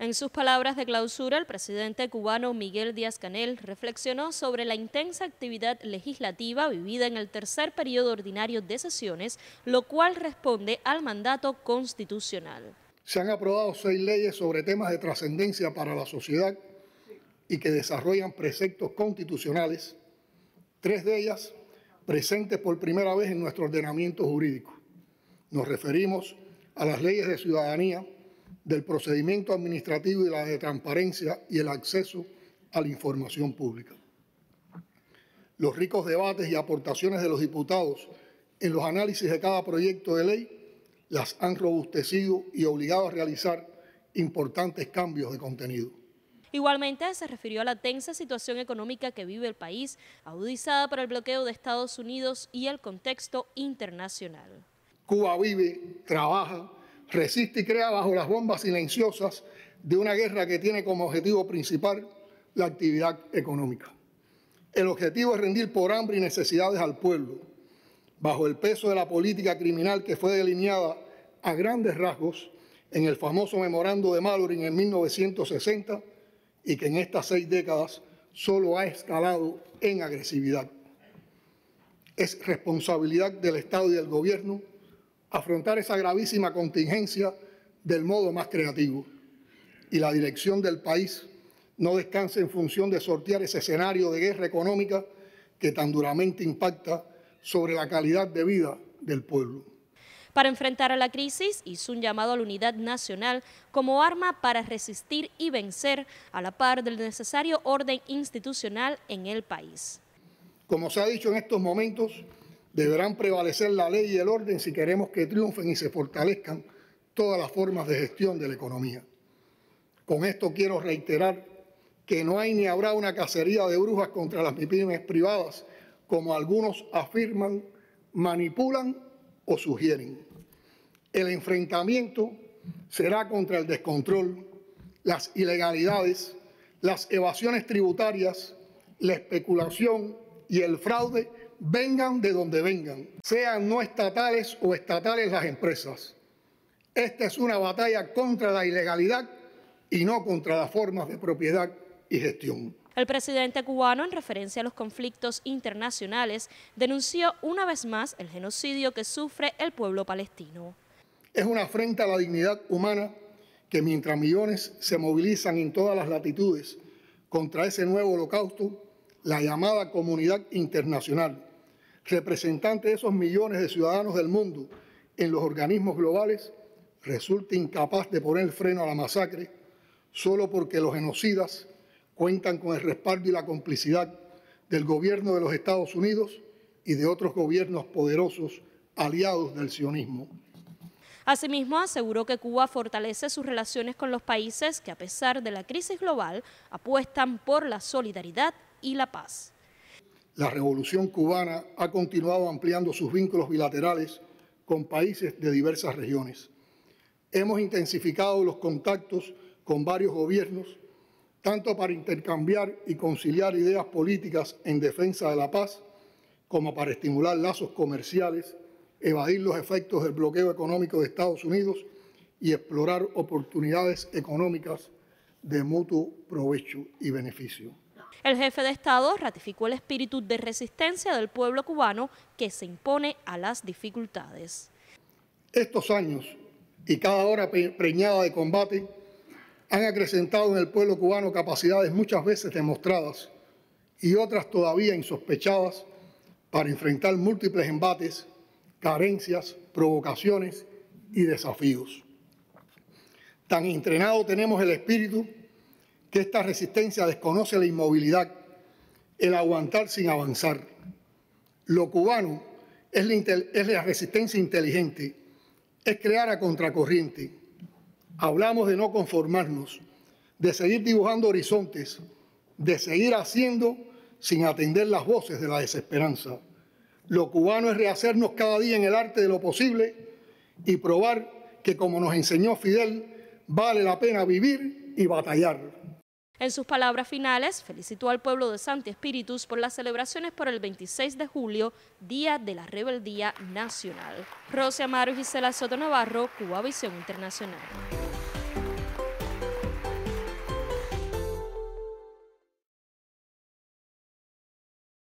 En sus palabras de clausura, el presidente cubano Miguel Díaz-Canel reflexionó sobre la intensa actividad legislativa vivida en el tercer periodo ordinario de sesiones, lo cual responde al mandato constitucional. Se han aprobado seis leyes sobre temas de trascendencia para la sociedad y que desarrollan preceptos constitucionales, tres de ellas presentes por primera vez en nuestro ordenamiento jurídico. Nos referimos a las leyes de ciudadanía, del procedimiento administrativo y la de transparencia y el acceso a la información pública. Los ricos debates y aportaciones de los diputados en los análisis de cada proyecto de ley las han robustecido y obligado a realizar importantes cambios de contenido. Igualmente se refirió a la tensa situación económica que vive el país, agudizada por el bloqueo de Estados Unidos y el contexto internacional. Cuba vive, trabaja, resiste y crea bajo las bombas silenciosas de una guerra que tiene como objetivo principal la actividad económica. El objetivo es rendir por hambre y necesidades al pueblo, bajo el peso de la política criminal que fue delineada a grandes rasgos en el famoso memorando de Mallory en 1960 y que en estas seis décadas solo ha escalado en agresividad. Es responsabilidad del Estado y del Gobierno afrontar esa gravísima contingencia del modo más creativo. Y la dirección del país no descansa en función de sortear ese escenario de guerra económica que tan duramente impacta sobre la calidad de vida del pueblo. Para enfrentar a la crisis, hizo un llamado a la unidad nacional como arma para resistir y vencer a la par del necesario orden institucional en el país. Como se ha dicho en estos momentos, Deberán prevalecer la ley y el orden si queremos que triunfen y se fortalezcan todas las formas de gestión de la economía. Con esto quiero reiterar que no hay ni habrá una cacería de brujas contra las pymes privadas, como algunos afirman, manipulan o sugieren. El enfrentamiento será contra el descontrol, las ilegalidades, las evasiones tributarias, la especulación y el fraude vengan de donde vengan, sean no estatales o estatales las empresas. Esta es una batalla contra la ilegalidad y no contra las formas de propiedad y gestión. El presidente cubano, en referencia a los conflictos internacionales, denunció una vez más el genocidio que sufre el pueblo palestino. Es una afrenta a la dignidad humana que mientras millones se movilizan en todas las latitudes contra ese nuevo holocausto, la llamada comunidad internacional representante de esos millones de ciudadanos del mundo en los organismos globales, resulta incapaz de poner freno a la masacre solo porque los genocidas cuentan con el respaldo y la complicidad del gobierno de los Estados Unidos y de otros gobiernos poderosos aliados del sionismo. Asimismo, aseguró que Cuba fortalece sus relaciones con los países que, a pesar de la crisis global, apuestan por la solidaridad y la paz. La revolución cubana ha continuado ampliando sus vínculos bilaterales con países de diversas regiones. Hemos intensificado los contactos con varios gobiernos, tanto para intercambiar y conciliar ideas políticas en defensa de la paz, como para estimular lazos comerciales, evadir los efectos del bloqueo económico de Estados Unidos y explorar oportunidades económicas de mutuo provecho y beneficio. El jefe de Estado ratificó el espíritu de resistencia del pueblo cubano que se impone a las dificultades. Estos años y cada hora preñada de combate han acrecentado en el pueblo cubano capacidades muchas veces demostradas y otras todavía insospechadas para enfrentar múltiples embates, carencias, provocaciones y desafíos. Tan entrenado tenemos el espíritu que esta resistencia desconoce la inmovilidad, el aguantar sin avanzar. Lo cubano es la, resistencia inteligente, es crear a contracorriente. Hablamos de no conformarnos, de seguir dibujando horizontes, de seguir haciendo sin atender las voces de la desesperanza. Lo cubano es rehacernos cada día en el arte de lo posible y probar que, como nos enseñó Fidel, vale la pena vivir y batallar. En sus palabras finales, felicitó al pueblo de Santi Espíritus por las celebraciones por el 26 de julio, Día de la Rebeldía Nacional. Rosia Amaro y Gisela Soto Navarro, Cuba Visión Internacional.